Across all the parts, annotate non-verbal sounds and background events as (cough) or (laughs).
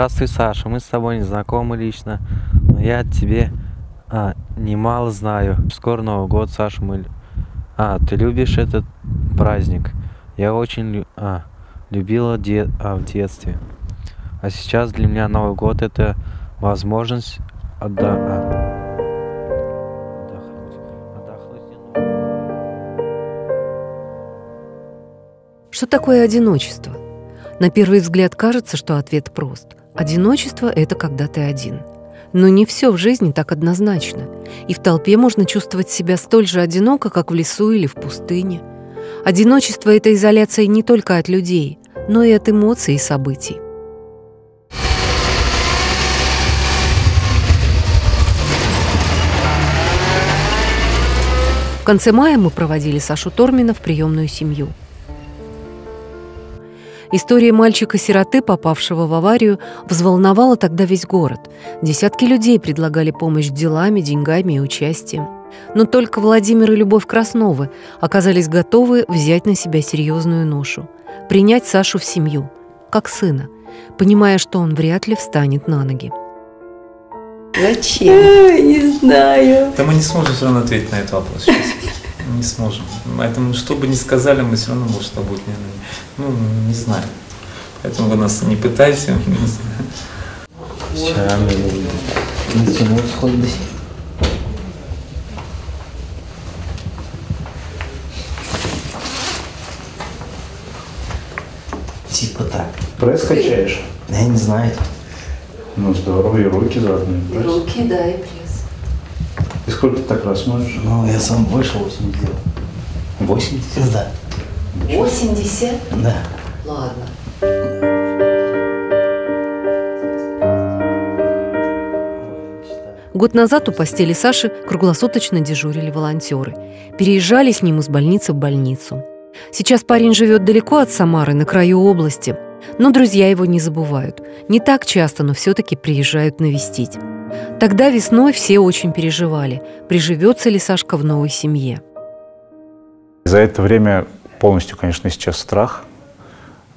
Здравствуй, Саша. Мы с тобой не знакомы лично, но я тебе а, немало знаю. Скоро Новый год, Саша. Мы... А, ты любишь этот праздник? Я очень а, любила де... а, в детстве. А сейчас для меня Новый год это возможность отда... а, Что такое одиночество? На первый взгляд кажется, что ответ прост. Одиночество — это когда ты один. Но не все в жизни так однозначно. И в толпе можно чувствовать себя столь же одиноко, как в лесу или в пустыне. Одиночество — это изоляция не только от людей, но и от эмоций и событий. В конце мая мы проводили Сашу Тормина в приемную семью. История мальчика-сироты, попавшего в аварию, взволновала тогда весь город. Десятки людей предлагали помощь делами, деньгами и участием. Но только Владимир и Любовь Красновы оказались готовы взять на себя серьезную ношу. Принять Сашу в семью, как сына, понимая, что он вряд ли встанет на ноги. Зачем? Не знаю. Да мы не сможем все равно ответить на этот вопрос сейчас. Не сможем. Поэтому, что бы ни сказали, мы все равно, может, что будет не, ну, не знаю. Поэтому вы нас не пытайте. (laughs) Типа так. Пресс качаешь? Я не знаю. Ну здорово, и руки заодно. и. Руки, да, и пресс. Сколько ты так раз можешь? Ну, я сам больше 80 делал. 80? Да. 80? Да. Ладно. Год назад у постели Саши круглосуточно дежурили волонтеры. Переезжали с ним из больницы в больницу. Сейчас парень живет далеко от Самары, на краю области. Но друзья его не забывают. Не так часто, но все-таки приезжают навестить. Тогда весной все очень переживали, приживется ли Сашка в новой семье. За это время полностью, конечно, сейчас страх.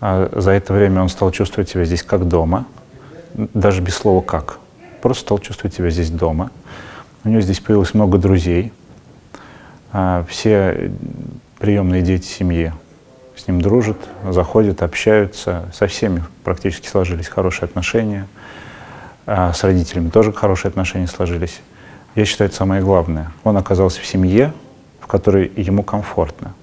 А за это время он стал чувствовать себя здесь как дома, даже без слова «как». Просто стал чувствовать себя здесь дома. У него здесь появилось много друзей. А Все приемные дети семьи с ним дружат, заходят, общаются. Со всеми практически сложились хорошие отношения. А С родителями тоже хорошие отношения сложились. Я считаю, это самое главное. Он оказался в семье, в которой ему комфортно.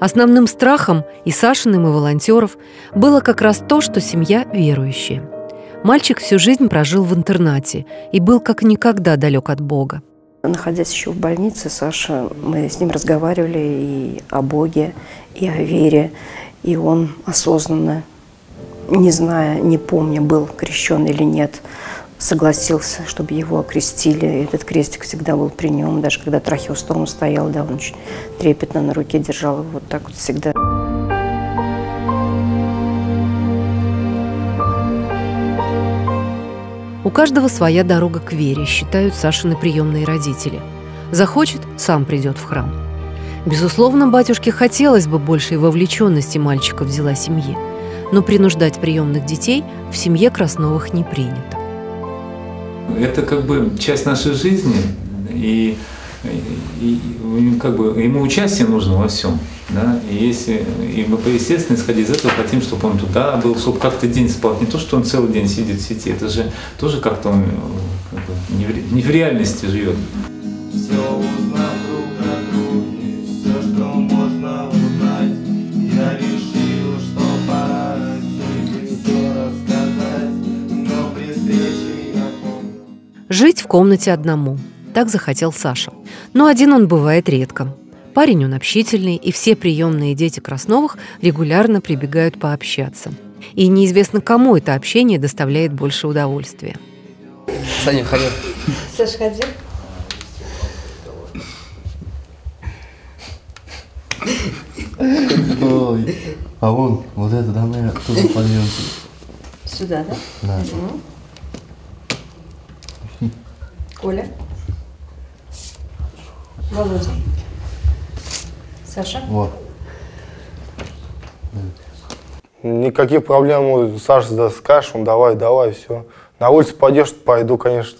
Основным страхом и Сашиным, и волонтеров было как раз то, что семья верующая. Мальчик всю жизнь прожил в интернате и был как никогда далек от Бога. Находясь еще в больнице, Саша, мы с ним разговаривали и о Боге, и о вере, и он осознанно, не зная, не помня, был крещен или нет, согласился, чтобы его окрестили. Этот крестик всегда был при нем, даже когда трахеостом стоял, да, он очень трепетно на руке держал его вот так вот всегда. У каждого своя дорога к вере, считают Сашины приемные родители. Захочет – сам придет в храм. Безусловно, батюшке хотелось бы большей вовлеченности мальчика в дела семьи, но принуждать приемных детей в семье Красновых не принято. Это как бы часть нашей жизни, и, и- и как бы ему участие нужно во всем. Да? И если и мы, естественно, исходя из этого, хотим, чтобы он туда был, чтобы как-то день спал. Не то, что он целый день сидит в сети, это же тоже как-то он э, как бы не, в, не в реальности живет. Все узнав Жить в комнате одному. Так захотел Саша. Но один он бывает редко. Парень он общительный, и все приемные дети Красновых регулярно прибегают пообщаться. И неизвестно, кому это общение доставляет больше удовольствия. Саня, ходи. Саша, ходи. Ой. А вон, вот это, да, мы оттуда подъемся. Сюда, да? Да. Коля. Володя. Саша. Вот. Никаких проблем, ну, Саша да, скажешь, он давай, давай, все. На улицу пойдешь, пойду, конечно.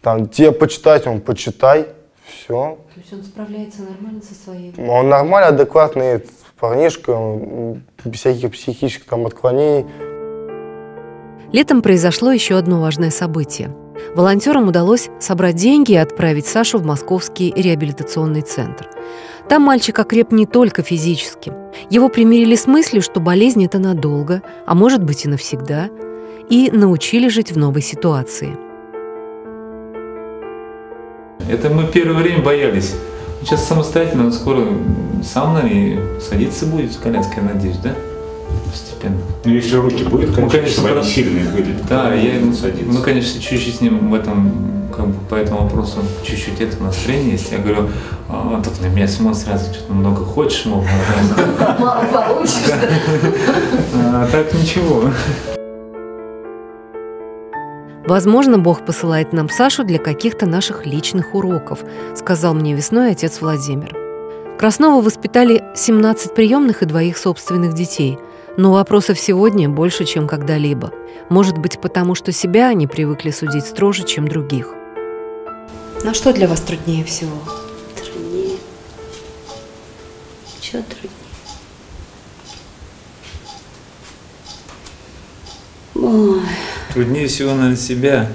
Там тебе почитать, он почитай, все. То есть он справляется нормально со своей... Он нормальный, адекватный парнишка, он без всяких психических там отклонений. Летом произошло еще одно важное событие. Волонтерам удалось собрать деньги и отправить Сашу в Московский реабилитационный центр. Там мальчик окреп не только физически. Его примирили с мыслью, что болезнь – это надолго, а может быть и навсегда, и научили жить в новой ситуации. Это мы первое время боялись. Сейчас самостоятельно, он скоро сам наверное, садиться будет в коляске, я надеюсь, да? Постепенно. Ну, если руки будет, Ну, конечно, конечно, чтобы они сильные были. Да, я, мы, конечно, чуть-чуть с ним в этом, как бы, по этому вопросу, чуть-чуть это настроение есть. Я говорю, а, так на меня смотрит сразу, что-то много хочешь, мол. Мало получишь. А так ничего. Возможно, Бог посылает нам Сашу для каких-то наших личных уроков, сказал мне весной отец Владимир. Краснова воспитали 17 приемных и двоих собственных детей, но вопросов сегодня больше, чем когда-либо. Может быть, потому что себя они привыкли судить строже, чем других. На что для вас труднее всего? Труднее. Чего труднее? Ой, Труднее всего, наверное, себя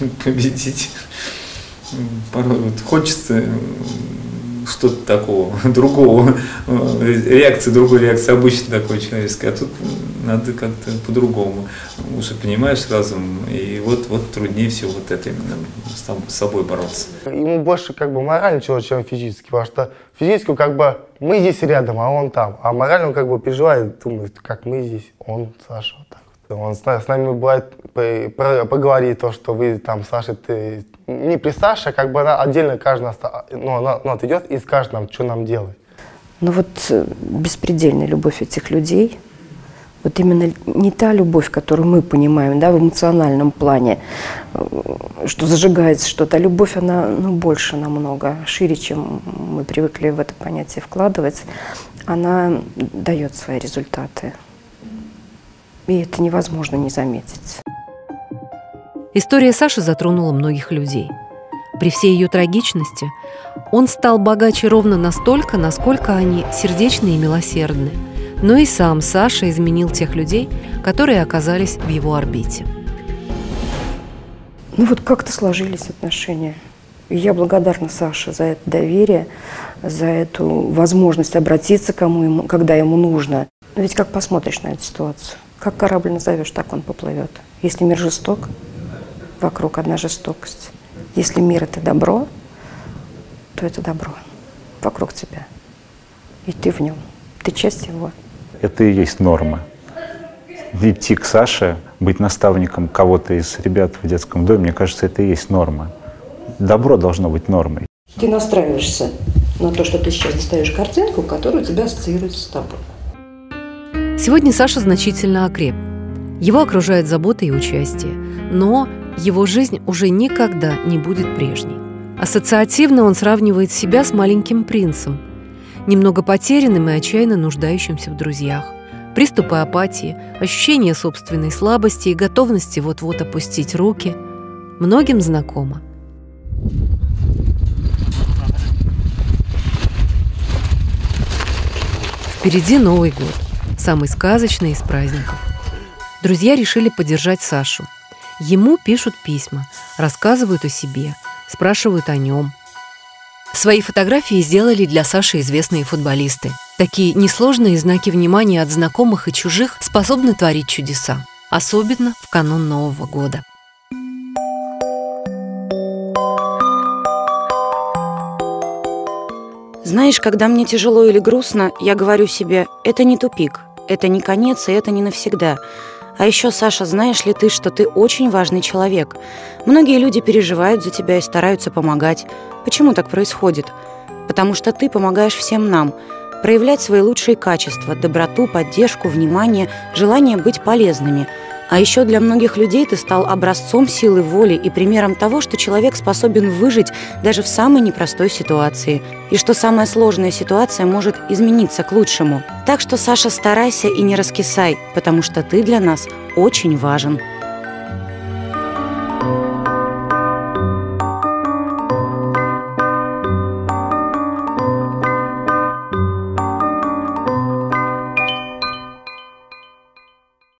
(laughs) победить. Порой вот хочется что-то такого, (laughs) другого, реакции, другой реакции, обычно такой человеческой, а тут надо как-то по-другому. Уже понимаешь разум, и вот, вот труднее всего вот это именно с соб- с собой бороться. Ему больше как бы морально чего, чем физически, потому что физически как бы мы здесь рядом, а он там, а морально он как бы переживает, думает, как мы здесь, он, Саша, вот так. Он с, с нами бывает поговорит то, что вы там, Саша, ты не при Саше, а как бы она отдельно каждый ну, она, ну, отойдет и скажет нам, что нам делать. Но вот э, беспредельная любовь этих людей, вот именно не та любовь, которую мы понимаем, да, в эмоциональном плане, э, что зажигается что-то, а любовь, она, ну, больше намного, шире, чем мы привыкли в это понятие вкладывать, она дает свои результаты. И это невозможно не заметить. История Саши затронула многих людей. При всей ее трагичности он стал богаче ровно настолько, насколько они сердечны и милосердны. Но и сам Саша изменил тех людей, которые оказались в его орбите. Ну вот как-то сложились отношения. И я благодарна Саше за это доверие, за эту возможность обратиться к кому ему, когда ему нужно. Но ведь как посмотришь на эту ситуацию? Как корабль назовешь, так он поплывет. Если мир жесток, вокруг одна жестокость. Если мир это добро, то это добро вокруг тебя. И ты в нем. Ты часть его. Это и есть норма. Идти к Саше, быть наставником кого-то из ребят в детском доме, мне кажется, это и есть норма. Добро должно быть нормой. Ты настраиваешься на то, что ты сейчас достаешь картинку, которая у тебя ассоциируется с тобой. Сегодня Саша значительно окреп. Его окружает забота и участие. Но его жизнь уже никогда не будет прежней. Ассоциативно он сравнивает себя с маленьким принцем, немного потерянным и отчаянно нуждающимся в друзьях. Приступы апатии, ощущение собственной слабости и готовности вот-вот опустить руки многим знакомо. Впереди Новый год, самый сказочный из праздников. Друзья решили поддержать Сашу. Ему пишут письма, рассказывают о себе, спрашивают о нем. Свои фотографии сделали для Саши известные футболисты. Такие несложные знаки внимания от знакомых и чужих способны творить чудеса, особенно в канун Нового года. Знаешь, когда мне тяжело или грустно, я говорю себе, это не тупик, это не конец и это не навсегда. А еще, Саша, знаешь ли ты, что ты очень важный человек? Многие люди переживают за тебя и стараются помогать. Почему так происходит? Потому что ты помогаешь всем нам. Проявлять свои лучшие качества, доброту, поддержку, внимание, желание быть полезными. А еще для многих людей ты стал образцом силы воли и примером того, что человек способен выжить даже в самой непростой ситуации. И что самая сложная ситуация может измениться к лучшему. Так что, Саша, старайся и не раскисай, потому что ты для нас очень важен.